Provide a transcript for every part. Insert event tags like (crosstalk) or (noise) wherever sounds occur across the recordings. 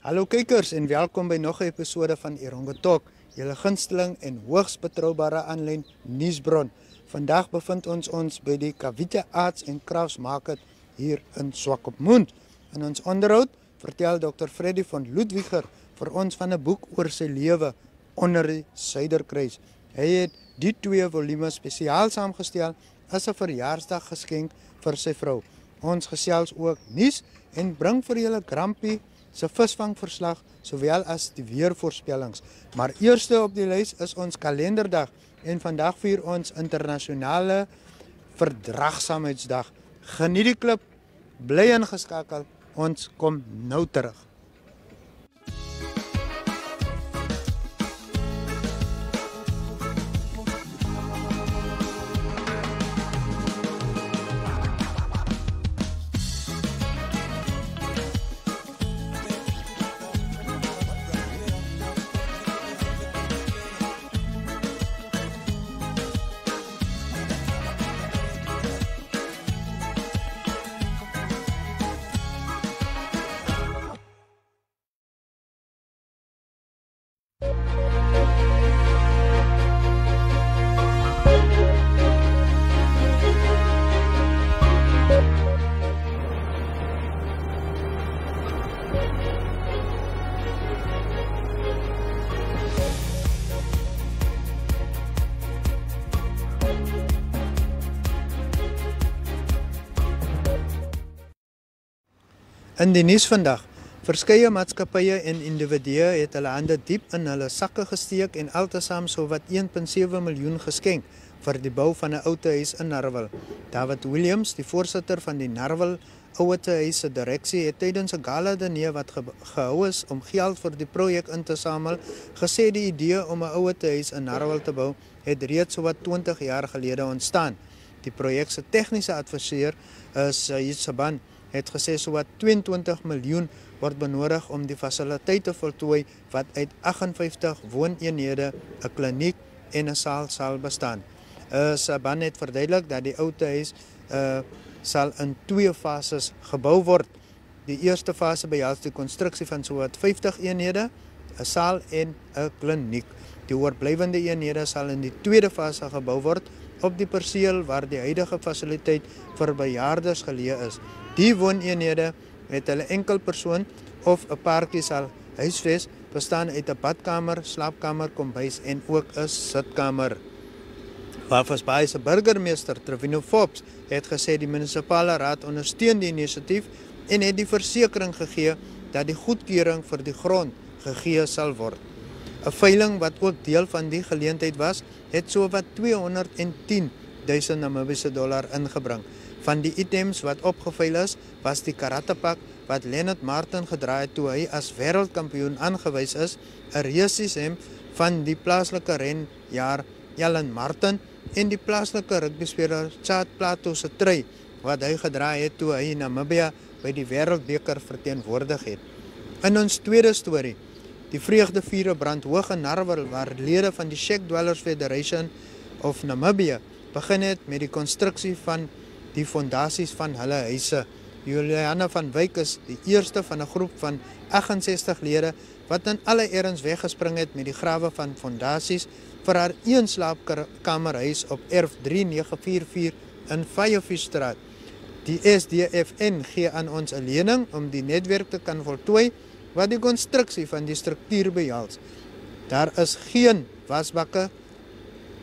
Hallo kykers en welkom by nog 'n episode van Eronge Talk, julle gunsteling en hoogs betroubare aanlyn nuusbron. Vandag bevind ons ons by die Kavita Arts and Crafts Market hier in Swakopmund. In ons onderhoud vertel Dr. Freddy van Ludwiger vir ons van 'n boek oor sy lewe onder die Suiderkruis. Hy het die twee volume spesiaal saamgestel as 'n verjaarsdaggeskenk vir sy vrou. Ons gesels ook nuus en bring vir julle Grampie se visvangverslag sowel as die weervoorspellings. Maar eerste op die lys is ons kalenderdag en vandag vier ons internasionale verdragsaamheidsdag. Geniet die klip, bly ingeskakel. Ons kom nou terug. In die nuus vandag, verskeie maatskappye en individue het hulle hande diep in hulle sakke gesteek en altesaam sowat 1.7 miljoen geskenk vir die bou van 'n ouete huis in Narwel. David Williams, die voorsitter van die Narwel Ouete Huis se direksie, het tydens 'n gala diner wat ge gehou is om geld vir die projek in te samel, gesê die idee om 'n ouete huis in Narwel te bou het reeds sowat 20 jaar gelede ontstaan. Die projek se tegniese adviseur is Said Saban het gesê sowat 22 miljoen word benodig om die fasiliteite voltooi wat uit 58 wooneenhede, 'n kliniek en 'n saal sal bestaan. Uh Saban het verduidelik dat die ou huis uh sal in twee fases gebou word. Die eerste fase behels die konstruksie van sowat 50 eenhede, 'n saal en 'n kliniek. Die oorblywende eenhede sal in die tweede fase gebou word op die perseel waar die huidige fasiliteit vir bejaardes geleë is. Die wooneenhede met hulle enkel persoon of 'n paartjie sal huisves bestaan uit 'n badkamer, slaapkamer, kombuis en ook 'n sitkamer. Wafas Bay se burgemeester Trevino Forbes het gesê die munisipale raad ondersteun die inisiatief en het die versekering gegee dat die goedkeuring vir die grond gegee sal word. 'n Veiling wat ook deel van die geleentheid was, het sowat 210 000 Namibiese dollar ingebring. Van die items wat opgeveil is, was die karatepak wat Leonard Martin gedra het toe hy as wêreldkampioen aangewys is, 'n reusiem van die plaaslike renjaer Ellen Martin en die plaaslike rugbyspeler Chad Plato se trui wat hy gedra het toe hy Namibia by die wêreldbeker verteenwoordig het. In ons tweede storie, die vreugdevuure brand hoog in Narwel waar lede van die Sheikh Dwellers Federation of Namibia begin het met die konstruksie van die fondasies van hulle huise. Juliana van Wyk is die eerste van 'n groep van 68 lede wat in alle erns weggespring het met die grawe van fondasies vir haar een slaapkamerhuis op erf 3944 in Fayefistraat. Die SDFN gee aan ons 'n lening om die netwerk te kan voltooi wat die konstruksie van die struktuur behels. Daar is geen wasbakke,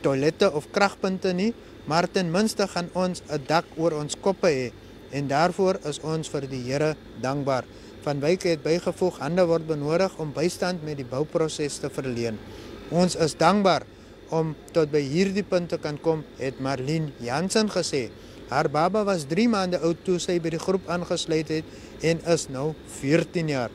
toilette of kragpunte nie maar ten minste gaan ons 'n dak oor ons koppe hê en daarvoor is ons vir die Here dankbaar. Van Wyk het bygevoeg hande word benodig om bystand met die bouproses te verleen. Ons is dankbaar om tot by hierdie punt te kan kom, het Marlene Jansen gesê. Haar baba was 3 maande oud toe sy by die groep aangesluit het en is nou 14 jaar.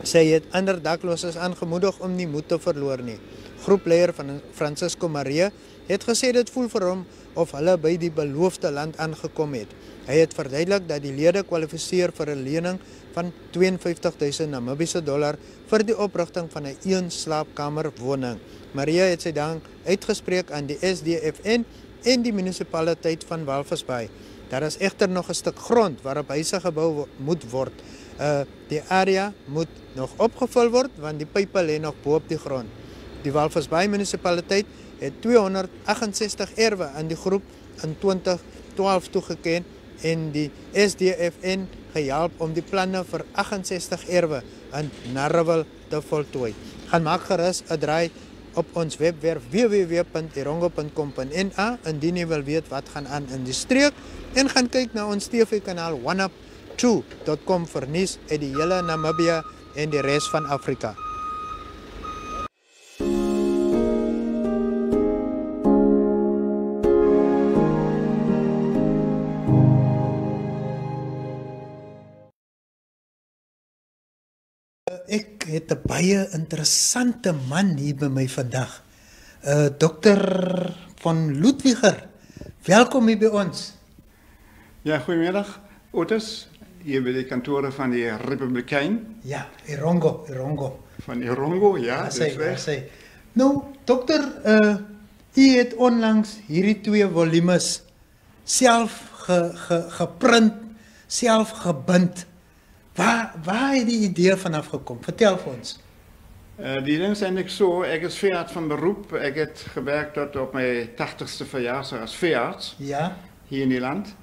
Sy het ander dakloses aangemoedig om nie moed te verloor nie. Groepleier van Francisco Maria het gesê dit voel vir hom of hulle by die beloofde land aangekom het. Hy het verduidelik dat die lede kwalifiseer vir 'n lening van 52000 Namibiese dollar vir die oprigting van 'n een slaapkamer woning. Maria het sy dank uitgespreek aan die SDFN en die munisipaliteit van Walvisbaai. Daar is egter nog 'n stuk grond waarop huise gebou moet word. Uh die area moet nog opgevul word want die pype lê nog bo op die grond. Die Walvisbaai munisipaliteit het 268 erwe aan die groep in 2012 toegeken en die SDFN gehelp om die planne vir 68 erwe in Narrewil te voltooi. Gaan maak gerus 'n draai op ons webwerf www.erongo.com.na indien jy wil weet wat gaan aan in die streek en gaan kyk na ons TV kanaal oneup2.com vir nuus uit die hele Namibië en die res van Afrika. Ek het 'n baie interessante man hier by my vandag. Uh dokter van Ludwiger. Welkom hier by ons. Ja, goedemiddag. Otis, hier bij de kantoren van de Republikein. Ja, Irongo, Irongo. Van Irongo, ja, dat is. Nou, dokter, uh u het onlangs hierdie twee volumes self ge, ge, geprint, self gebind. Waar, waar is die idee vanaf gekomen? Vertel voor ons. Uh, die ding is eigenlijk zo, ik is veearts van beroep. Ik heb gewerkt tot op mijn 80ste verjaardag als veearts. Ja. Hier in Nederland.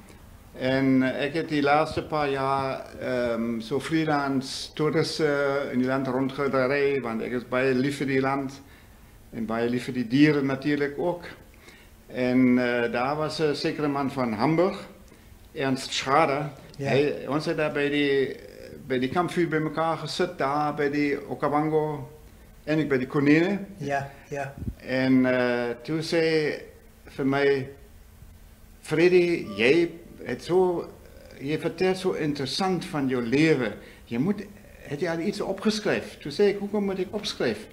En uh, ik heb die laatste paar jaar um, zo freelance toeristen in die land rondgereden, want ik is bij lief die land. En bij lief die dieren natuurlijk ook. En uh, daar was een zekere man van Hamburg, Ernst Schrader. Ja. Hij, ons daar bij die bij die kampvuur bij elkaar gezet, daar bij die Okavango en ik bij die konijnen. Ja, ja. En uh, toen zei voor mij, Freddy, jij het zo, je vertelt zo interessant van je leven. Je moet, heb je al iets opgeschreven? Toen zei ik, hoe moet ik opschrijven?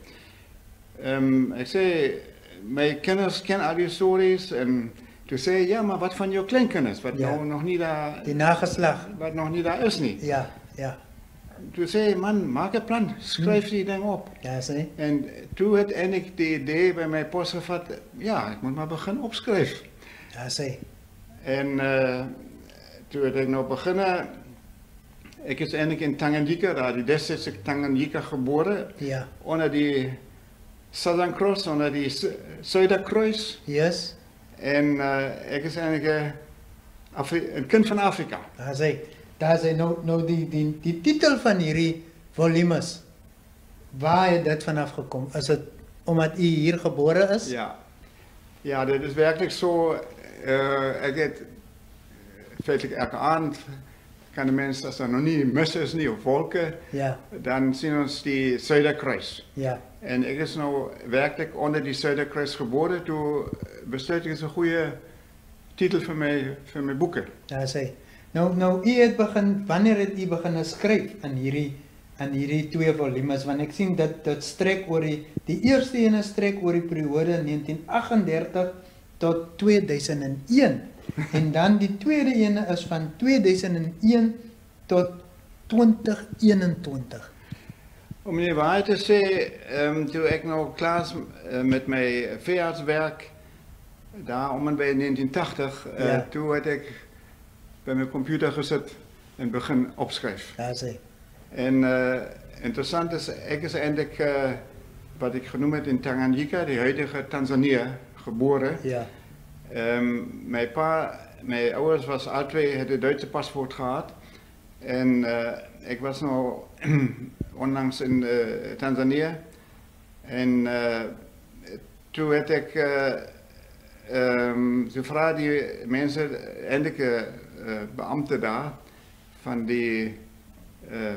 Um, ik zei, mijn kenners kennen al die stories en toen zei ja, maar wat van jouw kleinkinders? Wat ja. nou nog niet daar... Die nageslag. Wat nog niet daar is niet. Ja, ja. Toen zei man, maak een plan, schrijf die ding op. Ja, zie. En toen had ik de idee bij mijn post gevat, ja, ik moet maar beginnen opschrijven. Ja, zie. En uh, toen had ik nou beginnen, ik is eigenlijk in Tanganyika, daar destijds in Tanganyika geboren. Ja. Onder die Southern Cross, onder die Zuiderkruis. Yes. En uh, ik is eigenlijk uh, een kind van Afrika. Daar zie daar zijn nou, nou die, die, die titel van hierdie volumes. Waar het dit vanaf gekomen? Is het omdat u hier geboren is? Ja, ja dit is werkelijk zo. Uh, ik heb feitelijk elke avond kan de mensen, als er nog niet mis is niet, of wolken, ja. dan zien ons die Zuiderkruis. Ja. En ik is nou werkelijk onder die Zuiderkruis geboren. Toen besluit ik een goede titel voor mijn, voor mijn boeken. Ja, zei. Nou nou u het begin wanneer het u begin skryf in hierdie in hierdie twee volumes want ek sien dat dit strek oor die die eerste een strek oor die periode 1938 tot 2001 en dan die tweede een is van 2001 tot 2021. Om je waarheid te ehm um, toe ek nou klaar is uh, met my veeartswerk daar om en by 1980, uh, ja. toe het ek bij mijn computer gezet en begin opschrijven. Ja, zie. En uh, interessant is, ik is eindelijk, uh, wat ik genoemd heb in Tanganyika, de huidige Tanzania, geboren. Ja. Um, mijn pa, mijn ouders was al twee, het Duitse paspoort gehad. En uh, ik was nou (clears throat) onlangs in uh, Tanzania. En toen had ik, um, ze vragen die mensen eindelijk uh, beambte daar van die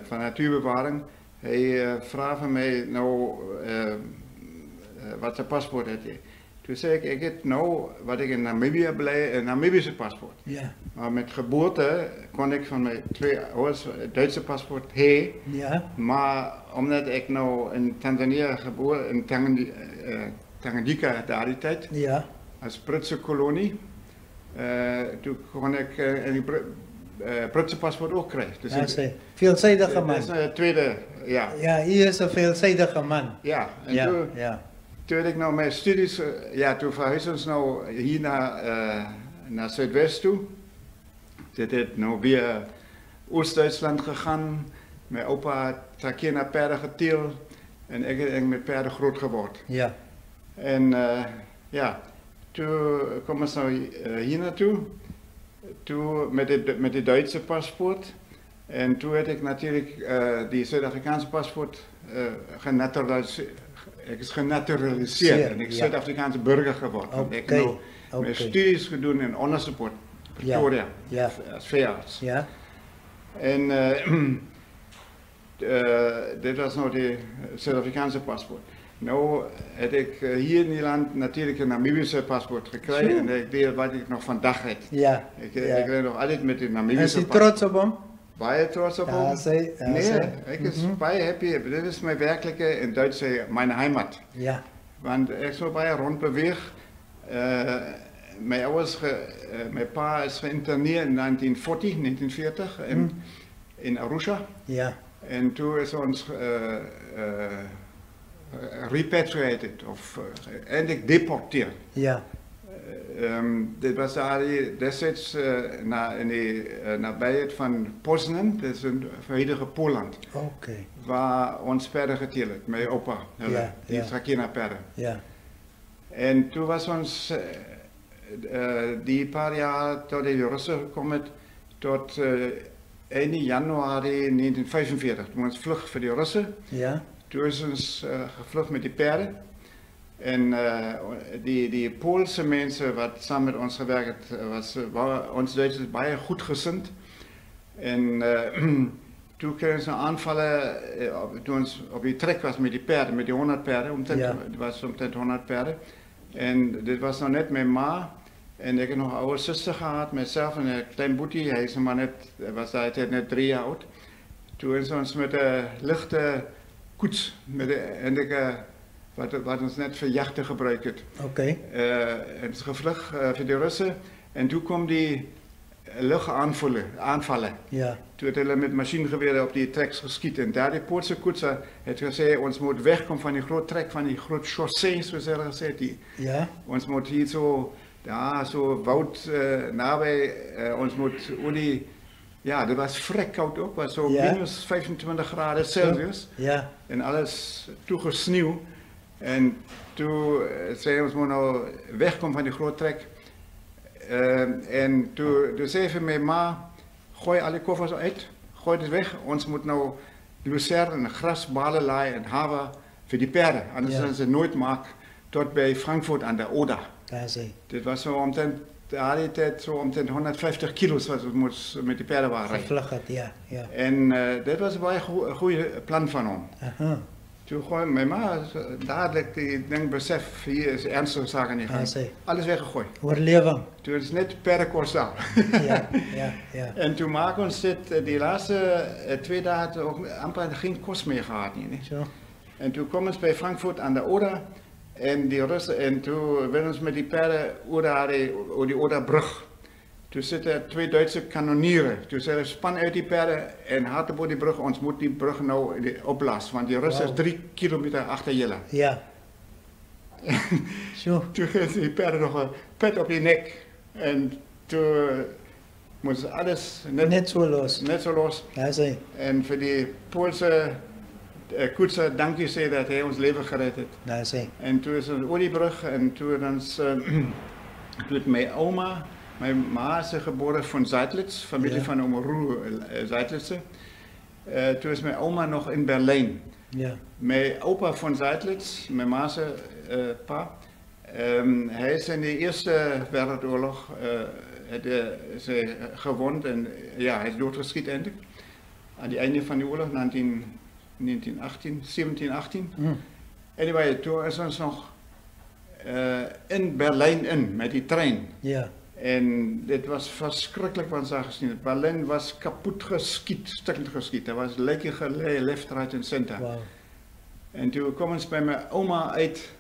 van natuurbewaring. Hij vraagt van mij nou wat zijn paspoort heeft. Toen zei ik, ik heb nou wat ik in Namibië blij, een Namibische paspoort. Ja. Maar met geboorte kon ik van mijn twee ouders het Duitse paspoort heen. Ja. Maar omdat ik nou in Tanzania geboren, in Tanganyika daar die tijd, ja. als Britse kolonie. Uh, toen kon ik uh, een uh, Britse paspoort ook krijgen. Dus ja, ik, veelzijdige man. Dat is een tweede, ja. Ja, hier is een veelzijdige man. Ja, en ja, toen, ja. Toen ik nou mijn studies, ja, toen verhuisden we nou hier naar, naar Zuidwest toe. Dit is nou weer Oost-Duitsland gegaan. Mijn opa keer naar paarden geteeld en ik ben met paarden groot geworden. Ja. En uh, ja, toen kwam ik nou hier naartoe, toen met het met de Duitse paspoort. En toen heb ik natuurlijk uh, die Zuid-Afrikaanse paspoort uh, genaturaliseerd. Ik is genaturaliseerd en ik ben Zuid-Afrikaanse burger geworden. Okay. Ik heb nou okay. mijn studies gedaan in ondersupport, Pretoria, ja. ja. als veearts. Ja. En uh, (clears throat) dit was nou de Zuid-Afrikaanse paspoort. Nou heb ik hier in Nederland natuurlijk een Namibische paspoort gekregen en ik deed wat ik nog vandaag heb. Ja. Ik, ja. ik nog altijd met de Namibische paspoort. En is je trots op hem? Baie trots op ja, nee, ik is mm -hmm. happy. Dit is mijn werkelijke in Duits mijn heimat. Ja. Want ik zo baie rondbeweeg. Uh, mijn ouders, uh, mijn pa is geïnterneerd in 1940, 1940 in, mm. in Arusha. Ja. En toen is ons uh, repatriated of eindelijk deporteerd. Ja. Um, dit was daar destijds uh, na, in de uh, nabijheid van Poznan, dat is een huidige Poland. Oké. Okay. Waar ons perden geteeld, mijn opa, hulle, ja, die ja. Perden. Ja. En toen was ons uh, die paar jaar tot de Russen gekomen, tot 1 januari 1945. Toen was vlucht voor de Russen. Ja. Toen is ons gevlucht met die perden. En uh, die, die Poolse mensen wat samen met ons gewerkt was, waren ons Duitsers bijna goed gezind. En (clears throat) uh, toen kregen ze aanvallen, uh, toen ons op die trek was met die paarden, met die 100 paarden, omtrent, ja. was omtrent 100 paarden. En dit was nog net mijn ma. En ik heb nog oude zuster gehad, mezelf en een klein boetie, hij is maar net, was hij net drie jaar oud. Toen is ons met een lichte koets, met de, en ik, wat, wat ons net voor jachten gebruikt. Oké. Okay. Uh, het is gevlucht uh, voor de Russen. En toen kwam die luchtaanvallen. aanvallen. Ja. Toen hulle met machinegeweren op die treks geskiet. En daar die Poolse koetser het gezegd, ons moet wegkomen van die grote trek, van die grote chaussee, zoals ze gezegd. Die, ja. Ons moet hier zo, ja, zo woud uh, nabij, ons moet ja, dat was vrek koud ook, was zo ja. minus 25 graden Celsius. Ja. En alles toegesneeuwd. En toen zei ons moet nou wegkomen van die grote trek. Uh, en toen, toen zei ze mijn ma, gooi alle koffers uit, gooi het weg. Ons moet nou lucerne gras, ballenlaai en haver voor die paarden. Anders ja. zijn ze nooit maak tot bij Frankfurt aan de Oder. Daar zie Dit was zo omtrent, de tijd zo omtrent 150 kilo's wat we met die paarden waren. Gevlucht, ja, ja. En uh, dat was een goede plan van. Aha. Toen gewoon mijn ma dadelijk die ding besef, hier is ernstige zaken aan gang. Ah, Alles weggegooid. Toen is net per korsaal. ja, ja, ja. (laughs) En toen maken ons dit, die laatste twee dagen ook amper geen kost meer gehad. Nie, Zo. En toen kwamen we bij Frankfurt aan de Oder. En die Russen, en toen werden ons met die paarden over die Oderbrug. Toen zitten twee Duitse kanonieren. Toen zeiden span uit die paarden en hard op die brug. Ons moet die brug nou opblazen, want die Russen wow. is drie kilometer achter jullie. Ja. Zo. toen geven ze die paarden nog een pet op die nek. En toen moesten ze alles net, net zo los. Net zo los. Ja. En voor die Poolse uh, koetser, dank je zeer dat hij ons leven gered heeft. Ja. En toen is het over die brug en toen ons, uh, toen (clears throat) mijn oma. Mijn ma is geboren van Zeitlitz, familie ja. van oma Roel Zeitlitz. Uh, toen is mijn oma nog in Berlijn. Ja. Mijn opa van Zeitlitz, mijn ma's uh, pa, um, hij is in de Eerste Wereldoorlog uh, gewond en ja, hij is doodgeschiet eindelijk. Aan het einde van de oorlog, 19, 1918, 17, 18. Mm. Anyway, toen is ons nog in Berlijn in met die trein. Ja. En dit was verschrikkelijk wat ze gezien. Berlin was kapot geskiet, stukkend geskiet. Er was lekker geleden, left, right en center. Wow. En toen kwamen ze bij mijn oma uit.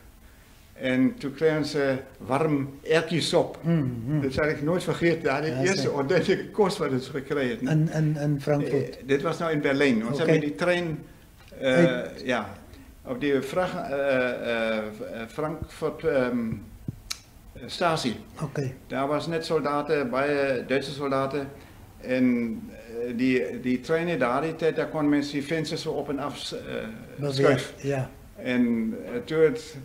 En toen kregen ze warm ertjes op. Mm, mm. Dat zal ik nooit vergeten. Dat de ja, eerste ordentelijke kost wat ze gekregen. En, en, en Frankfurt? Uh, dit was nou in Berlijn. Want okay. ze hebben die trein, uh, ja, op die vracht, uh, Frankfurt... Um, Stasi. Okay. Daar was net soldaten, bij Duitse soldaten. En eh, die, die treinen daar die tijd, daar kon mensen die vensters zo op en af eh, schuiven. Ja. En uh, toen het,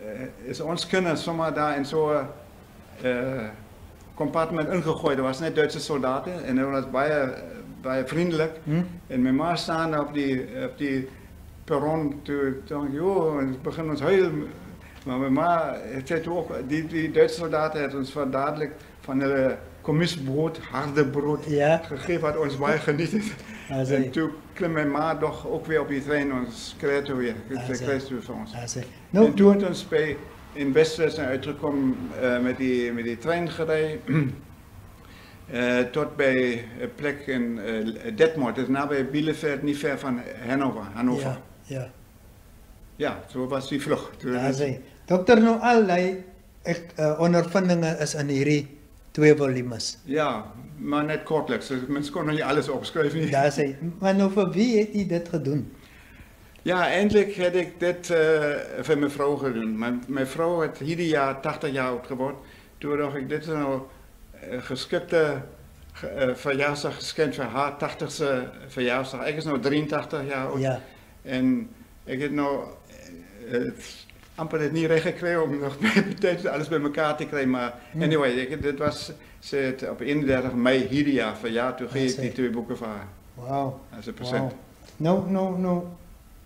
uh, is ons zomaar daar in zo'n uh, compartiment ingegooid. Er was net Duitse soldaten en dat was bijna, bijna vriendelijk. Hm? En mijn ma staan op die, op die perron, toen dacht ik, joh, en het begint ons huilen. Maar mijn ma toen ook, die, die Duitse soldaten hebben ons van dadelijk van hun commissiebrood, harde brood Ja. gegeven, wat ons bij genieten. (laughs) Ah, En toen klim mijn ma toch ook weer op die trein ons kreeg weer, Ah, kreeg voor ons. Ah, sê. en Nou, toen het ons bij in Westwest zijn uitgekomen eh, met, die, met die trein gereden. (clears throat) eh, tot bij een plek in eh Detmold, dat is nabij Bielefeld, niet ver van Hannover. Hannover. ja, ja. Ja, zo was die vlucht. Ja, sê. Dokter nou allerlei ek uh, ondervindinge is in hierdie twee volumes. ja, maar net kortelijks. Dus mensen konden niet alles opschrijven. nie. Daar sê, maar nou vir wie het u dit gedoen? Ja, eindelijk heb ik dit eh voor mijn vrouw gedaan. Mijn, mijn vrouw is ieder jaar 80 jaar oud geworden. Toen dacht ik, dit is nou een geschikte ge- eh, verjaarsdag geschikt voor haar 80ste verjaarsdag. Ik is nu 83 jaar oud. Ja. En ik heb nou eh, eh, amper het niet recht gekregen om nog bij de tijd alles bij elkaar te krijgen. Maar Hmm. anyway, ik, dit was het op 31 mei ieder jaar verjaard. Toen geef ik die twee boeken voor haar Wow. als een present. Nou nou nou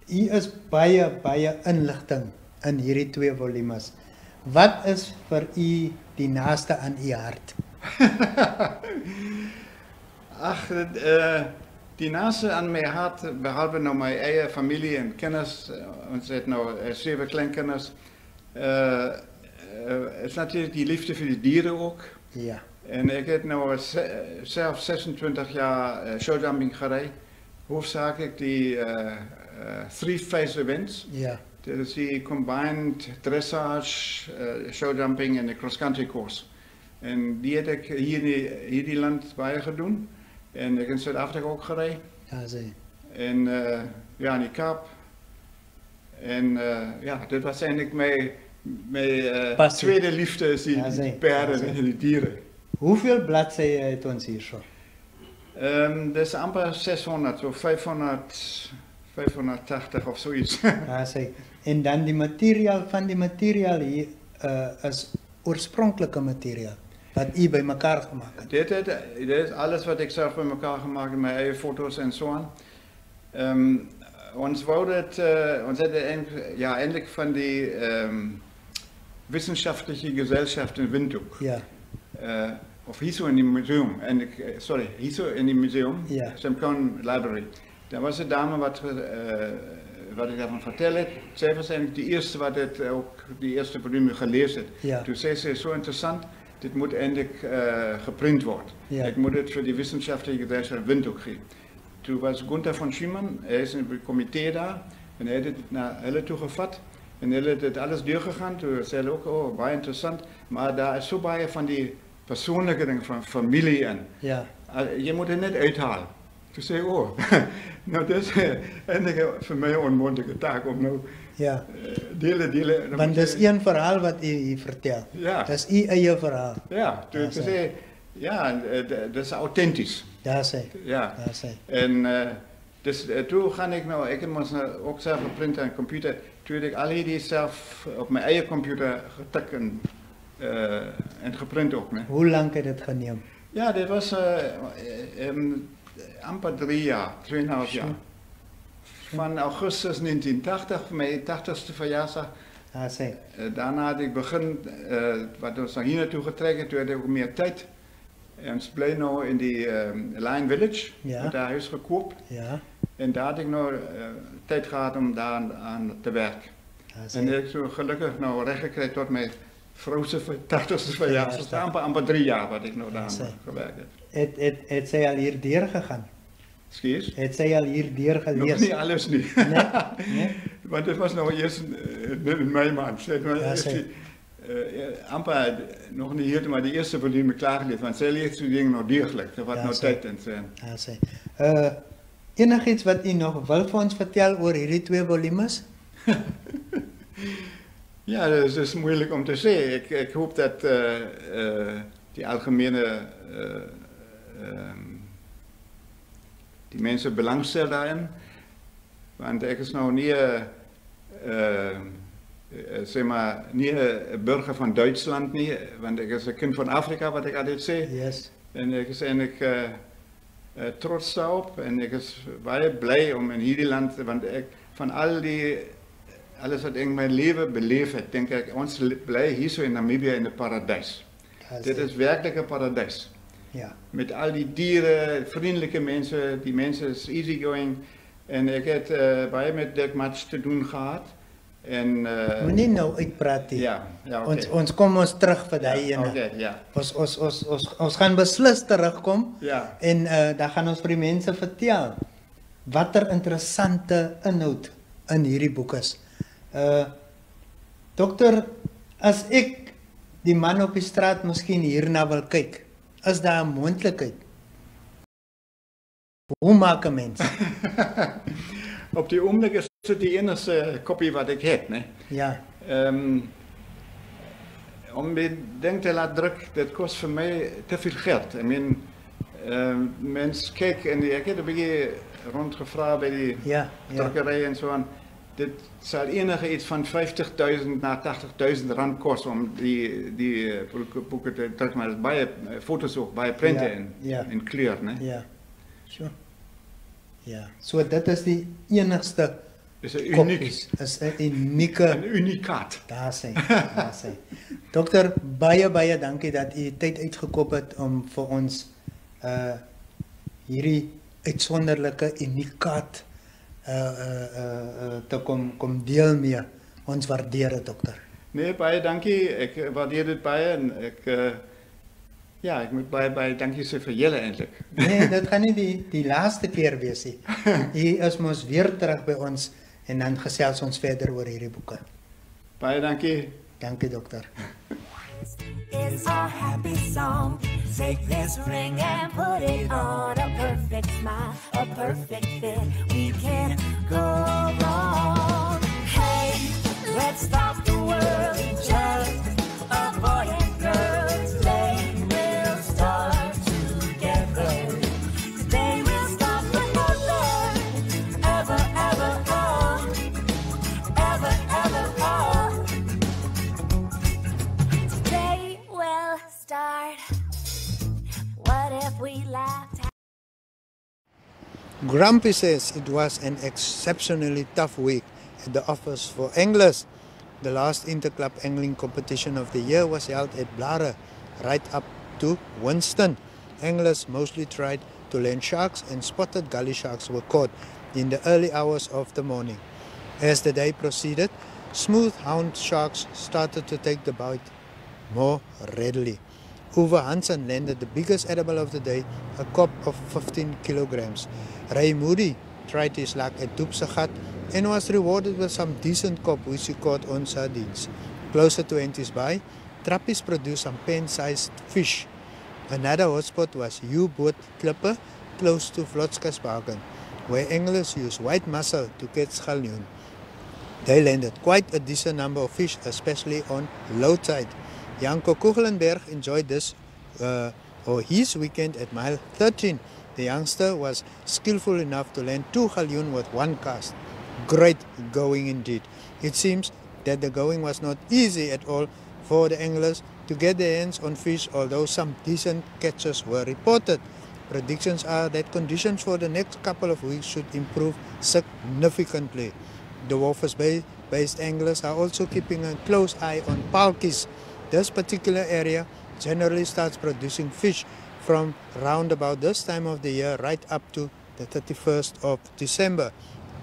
u is baie baie inligting in hierdie twee volumes. Wat is vir u die naaste aan u hart? (laughs) Ach, eh, die naaste aan mijn hart, behalve nou mijn eigen familie en kennis, eh, ons het nou eh, zeven kleinkinders, eh, is natuurlijk die liefde voor die dieren ook. Ja. En ik heb nou ze- zelf 26 jaar uh, showjumping gereden. Hoofdzakelijk die eh, eh, three phase events. Ja. Dat is die combined dressage, eh, showjumping en de cross country course. En die heb ik hier in die, hier die land bij gedaan. En ik heb in Zuid-Afrika ook gereden. Ja, sê. En eh, ja, in die Kaap. En eh, ja, dat was eigenlijk mijn, mijn eh, tweede liefde, is die, Ja, die zie. paarden Ja, zie. en die dieren. Hoeveel bladsye het ons hierso? Um, dat is amper 600, zo 500, 580 of zoiets. (laughs) Ja, sê. En dan die materiaal van die materiaal hier uh, is oorspronklike materiaal wat u bymekaar gemaak het. dit, dit, dit is alles wat ik zelf bij elkaar gemaakt heb, mijn eigen foto's en zo aan. Ehm, ons wou het, eh, ons hadden eind- ja, eindelijk van die ehm, wissenschaftliche Gesellschaft in Windhoek. Ja. eh, of hier zo in die museum, en ik, eh, sorry, hier zo in die museum, Ja. Semcon Library. Daar was een dame wat, eh, wat ik daarvan vertelde. Zij was eigenlijk de eerste wat het ook die eerste volume gelezen heeft. Ja. Toen zei ze, zo interessant, dit moet eindelijk eh, geprint worden. Ja. Ik moet het voor die wissenschaftliche Gesellschaft Windhoek geven. Toen was Gunther van Schiemann, hij is in het comité daar, en hij heeft het naar hulle toe gevat. En hij heeft het alles doorgegaan, toen zei hij ook, oh, baie interessant. Maar daar is zo baie van die persoonlijke dingen van familie in. Ja. Uh, je moet het net uithalen. Toen zei ik, oh, (laughs) nou dat is (laughs) eindelijk voor mij een onmogelijke taak om nou Ja. eh, delen, delen. Dan Want dis je- een verhaal wat u, u vertel. Ja, Dis u eie verhaal. ja. Toen Ja, zei ja, eh, d- dat is authentisch. Daar sê. Ja. Daar sê. En uh, dus uh, toen ga ik nou, ik heb nou ook zelf geprint aan de computer. Toen heb ik al die zelf op mijn eigen computer getikt en, uh, en geprint ook. Ne? Hoe lank het dit geneem? Ja, dit was um, amper drie jaar, tweeënhalf jaar. Van augustus 1980, mijn 80ste verjaarsdag. Sê. Uh, daarna had ik begin, uh, wat ons naar hier naartoe getrokken, toen had ik ook meer tijd. En nou in die um, Line Village, Ja. daar huis gekoopt. Ja. En daar had ik nou uh, tijd gehad om daar aan, aan te werken. Daar En ik zo gelukkig nou recht gekregen tot mijn vrouwse 80ste verjaarsdag. Ja, amper, amper drie jaar wat ik nou daar Ja, gewerkt heb. Het het het al hier deur gegaan. Het sy al hier Nog gelees. niet alles niet. Nee. Nee. (laughs) Want het was nou eerst in, mei maand. Ja, die, eh, amper nog niet hier, maar de eerste volume klaargeleerd. Want zij leert die dingen nog diergelijk. Er was Ja, nog tijd in zijn. Daar sê. Uh enigiets wat u nog wil vir ons vertel oor hierdie twee volumes? (laughs) Ja, dat is, dat is moeilijk om te zeggen. Ik, ik hoop dat eh, eh, die algemene eh, ehm, die mensen belangstellen daarin. Want ik is nou niet, uh, zeg maar, niet een burger van Duitsland, niet, want ik is een kind van Afrika, wat ik altijd zeg. Yes. En ik is eigenlijk uh, trots daarop en ik is baie blij om in hierdie land, want ik van al die alles wat ik in mijn leven beleef heb, denk ik, ons blij hier zo in Namibië in het paradijs. Dit is werkelijk een paradijs. Ja. Met al die dieren, vriendelijke mensen, die mensen is easygoing. En ik heb uh, baie met Dirk Match te doen gehad. En uh, Moenie nou uitpraat nie. ja, ja, okay. Ons ons kom ons terug vir daai ja, ene. okay, ja. Ons ons ons ons ons gaan beslis terugkom. Ja. En uh dan gaan ons vir die mense vertel watter interessante inhoud in hierdie boek is. Uh dokter, as ek die man op die straat miskien hierna wil kyk, is daar 'n moontlikheid. Hoe maak 'n mens? (laughs) Op die oomblik is dit die enigste kopie wat ek het, né? Nee? Ja. Ehm um, om bedenk te laat druk, dit kos vir my te veel geld. I mean ehm uh, mens kyk en ek het 'n bietjie rondgevra by die ja, drukkery ja. en so aan. Dit zal enige iets van 50.000 naar 80.000 rand kosten om die, die eh, boeken te drukken. Maar bij je foto's ook, bij je printen Ja, in, ja. in kleur. Nee? Ja. So. Ja. So dit is die enigste is een uniek. Is 'n unieke een unicaat. Daar sê, daar sê. (laughs) Dokter, baie baie dankie dat u tyd uitgekop het om vir ons uh hierdie uitsonderlike unikaat te kom kom deel mee. Ons waardeer dit, dokter. Nee, baie dankie. Eh, waardeer dit baie en ik, eh, ja, ik moet baie baie dankie sê vir julle eintlik. Nee, (laughs) dit gaan nie die die laaste keer wees nie. (laughs) U is mos weer terug by ons en dan gesels ons verder oor hierdie boeke. Baie dankie. Dankie dokter. (laughs) It's a happy song. Take this ring and put it on a perfect smile, a perfect fit. We can't go wrong. Hey, let's stop the world. Just a boy Grumpy says it was an exceptionally tough week at the office for anglers. The last interclub angling competition of the year was held at Blare, right up to Winston. Anglers mostly tried to land sharks and spotted gully sharks were caught in the early hours of the morning. As the day proceeded, smooth hound sharks started to take the bite more readily. Uwe Hansen landed the biggest edible of the day, a cop of 15 kilograms. Ray Moody tried his luck at Doepsegat and was rewarded with some decent cop which he caught on sardines. Closer to Enties Bay, trappies produced some pen-sized fish. Another hotspot was U-boat Klipper close to Vlotskasbaken, where anglers use white mussel to catch galjoen. They landed quite a decent number of fish, especially on low tide. Janko Kugelenberg enjoyed this uh, or his weekend at mile 13. The youngster was skillful enough to land two galjoen with one cast. Great going indeed. It seems that the going was not easy at all for the anglers to get their hands on fish, although some decent catches were reported. Predictions are that conditions for the next couple of weeks should improve significantly. The Walvis Bay based anglers are also keeping a close eye on palkies. This particular area generally starts producing fish from round about this time of the year right up to the 31st of December.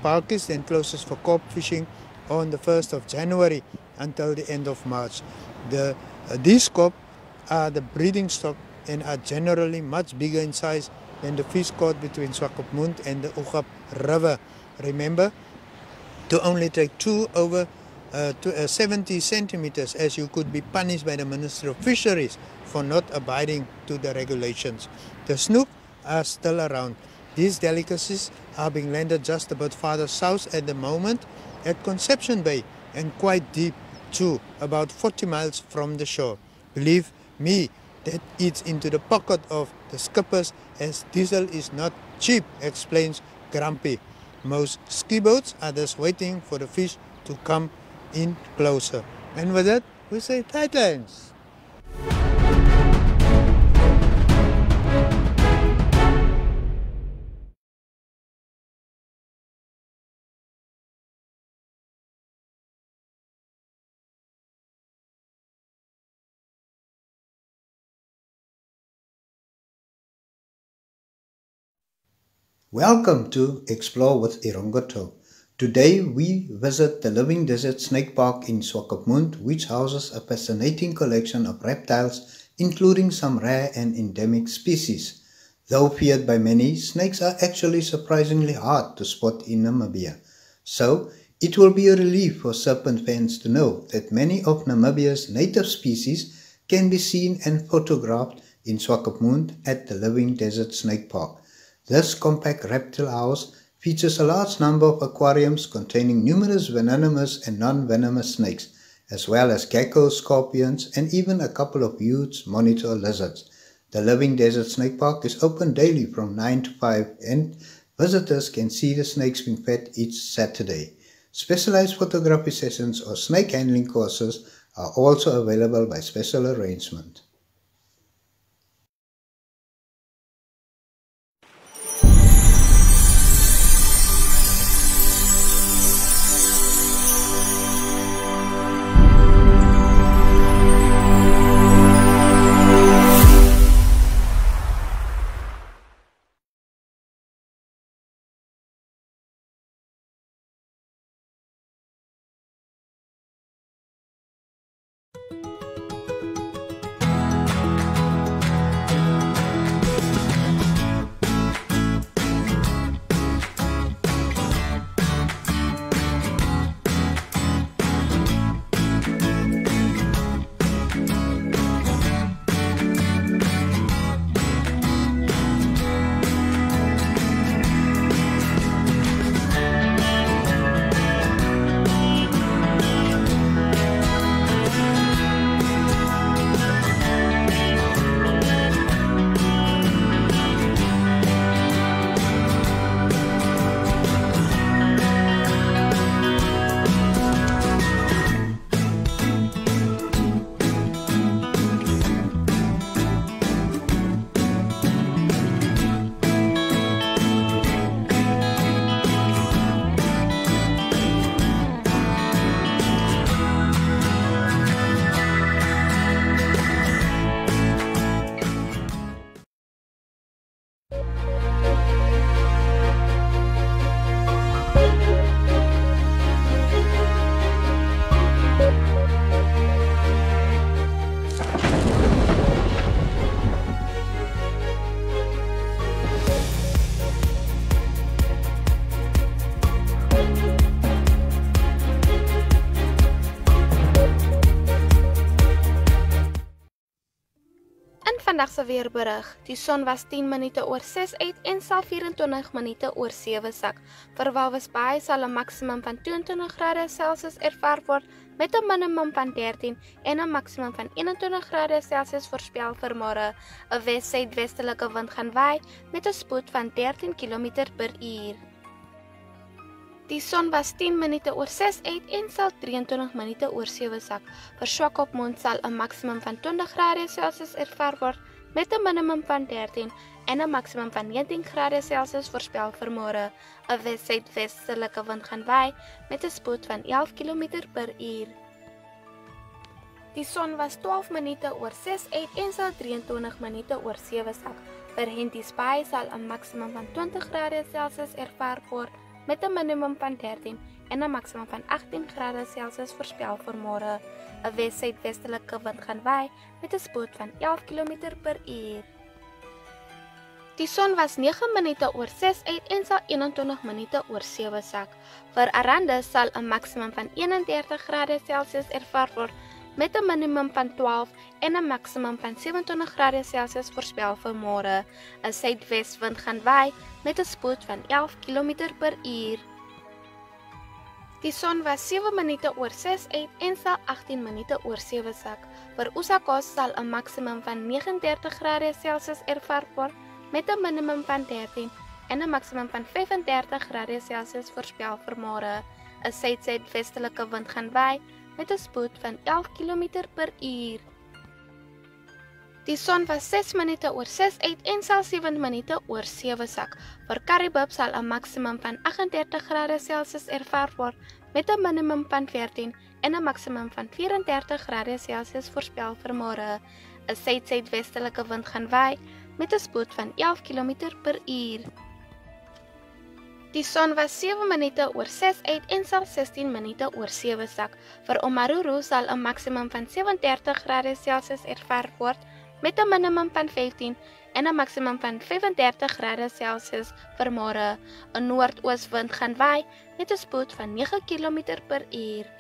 Park is then closes for carp fishing on the 1st of January until the end of March. The, uh, these carp are the breeding stock and are generally much bigger in size than the fish caught between Swakopmund and the Oegap River. Remember to only take two over uh, to, uh, 70 centimeters as you could be punished by the Minister of Fisheries for not abiding to the regulations. The snook are still around. These delicacies are being landed just about farther south at the moment at Conception Bay and quite deep too, about 40 miles from the shore. Believe me, that eats into the pocket of the skippers as diesel is not cheap, explains Grumpy. Most ski boats are just waiting for the fish to come in closer. And with that, we say Titans. Welcome to Explore with Irongoto. Today we visit the Living Desert Snake Park in Swakopmund, which houses a fascinating collection of reptiles, including some rare and endemic species. Though feared by many, snakes are actually surprisingly hard to spot in Namibia. So, it will be a relief for serpent fans to know that many of Namibia's native species can be seen and photographed in Swakopmund at the Living Desert Snake Park. This compact reptile house features a large number of aquariums containing numerous venomous and non-venomous snakes, as well as geckos, scorpions, and even a couple of huge monitor lizards. The Living Desert Snake Park is open daily from 9 to 5 and visitors can see the snakes being fed each Saturday. Specialized photography sessions or snake handling courses are also available by special arrangement. Weerberig. Die son was 10 minute oor 6 uit en sal 24 minute oor 7 sak. Vir Walvis Bay sal 'n maksimum van 22 grade Celsius ervaar word met 'n minimum van 13 en 'n maksimum van 21 grade Celsius voorspel vir môre. 'n Wes-suidwestelike wind gaan waai met 'n spoed van 13 km/h. Die son was 10 minute oor 6 uit en sal 23 minute oor 7 sak. Vir Swakopmund sal 'n maksimum van 20 grade Celsius ervaar word met 'n minimum van 13 en 'n maksimum van 19 grade Celsius voorspel vir môre. 'n Wes-suidwestelike wind gaan waai met 'n spoed van 11 km/h. Die son was 12 minute oor 6 uit en sal 23 minute oor 7 sak. Vir Henties Bay sal 'n maksimum van 20 grade Celsius ervaar word met 'n minimum van 13 en 'n maksimum van 18 grade Celsius voorspel vir môre. 'n Wes-suidwestelike wind gaan waai met 'n spoed van 11 km/h. Die son was 9 minute oor 6 uit en sal 21 minute oor 7 sak. Vir Aranda sal 'n maksimum van 31 grade Celsius ervaar word met 'n minimum van 12 en 'n maksimum van 27 grade Celsius voorspel vir môre. 'n Suidweswind gaan waai met 'n spoed van 11 km/h. Die son was 7 minute oor 6 uit en sal 18 minute oor 7 sak. Vir Osaka sal 'n maksimum van 39 grade Celsius ervaar word met 'n minimum van 13 en 'n maksimum van 35 grade Celsius voorspel vir môre. 'n Suid-suidwestelike wind gaan waai met 'n spoed van 11 km/h. Die son was 6 minute oor 6 uit en sal 7 minute oor 7 sak. Vir Karibib sal 'n maksimum van 38 grade Celsius ervaar word met 'n minimum van 14 en 'n maksimum van 34 grade Celsius voorspel vir môre. 'n Suid-suidwestelike wind gaan waai met 'n spoed van 11 km/h. Die son was 7 minute oor 6 uit en sal 16 minute oor 7 sak. Vir Omaruru sal 'n maksimum van 37 grade Celsius ervaar word met 'n minimum van 15 en 'n maksimum van 35 grade Celsius vir môre. 'n Noordooswind gaan waai met 'n spoed van 9 km/h.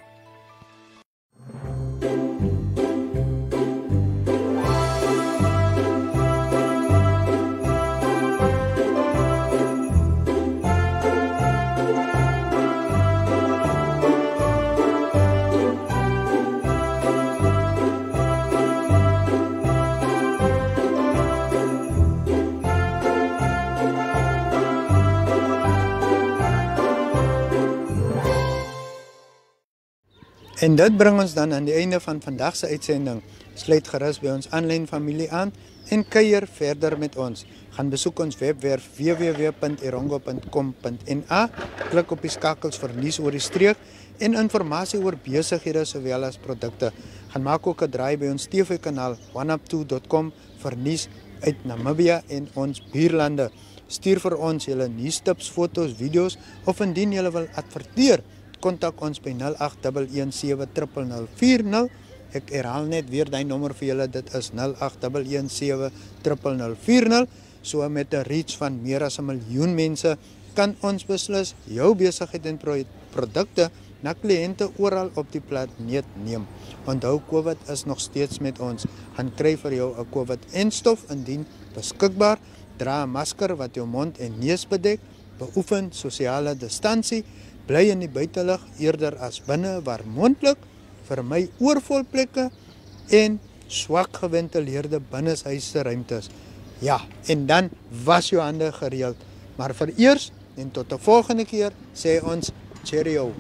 En dit bring ons dan aan die einde van vandag se uitsending. Sluit gerus by ons aanlyn familie aan en kuier verder met ons. Gaan besoek ons webwerf www.erongo.com.na. Klik op die skakels vir nuus oor die streek en inligting oor besighede sowel as produkte. Gaan maak ook 'n draai by ons TV-kanaal oneup2.com vir nuus uit Namibië en ons buurlande. Stuur vir ons julle nuustips, fotos, video's of indien jy wil adverteer kontak ons by 0817304040. Ek herhaal net weer daai nommer vir julle, dit is 0817304040. So met 'n reach van meer as 'n miljoen mense kan ons beslis jou besigheid en pro produkte na kliënte oral op die planeet neem. Onthou COVID is nog steeds met ons. Gaan kry vir jou 'n COVID-enstof indien beskikbaar. Dra 'n masker wat jou mond en neus bedek. Beoefen sosiale distansie bly in die buitelug eerder as binne waar moontlik vir my oorvol plekke en swak geventileerde binneshuise ruimtes. Ja, en dan was jou hande gereeld. Maar vir eers en tot 'n volgende keer sê ons cheerio.